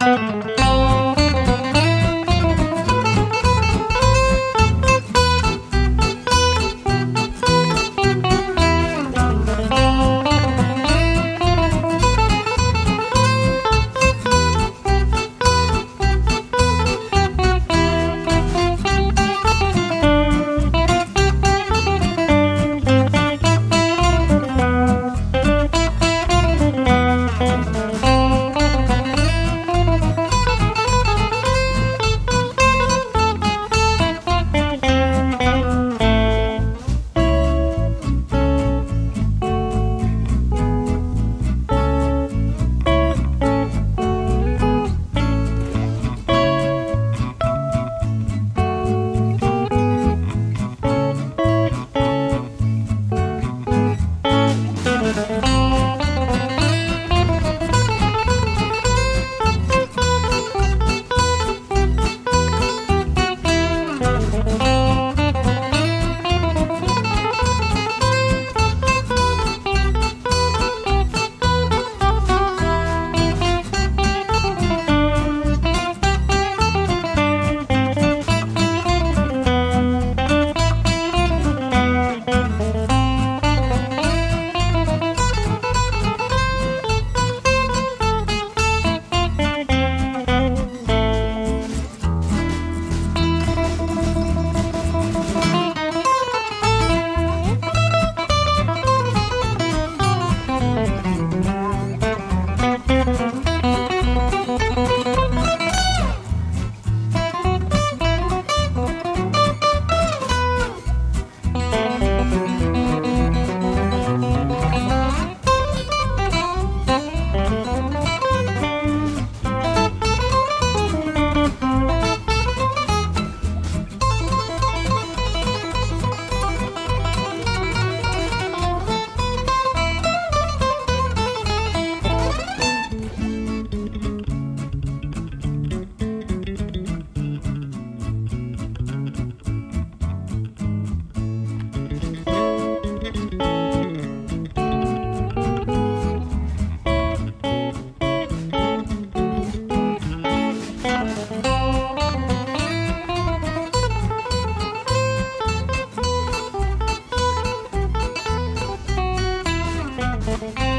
Música Bye.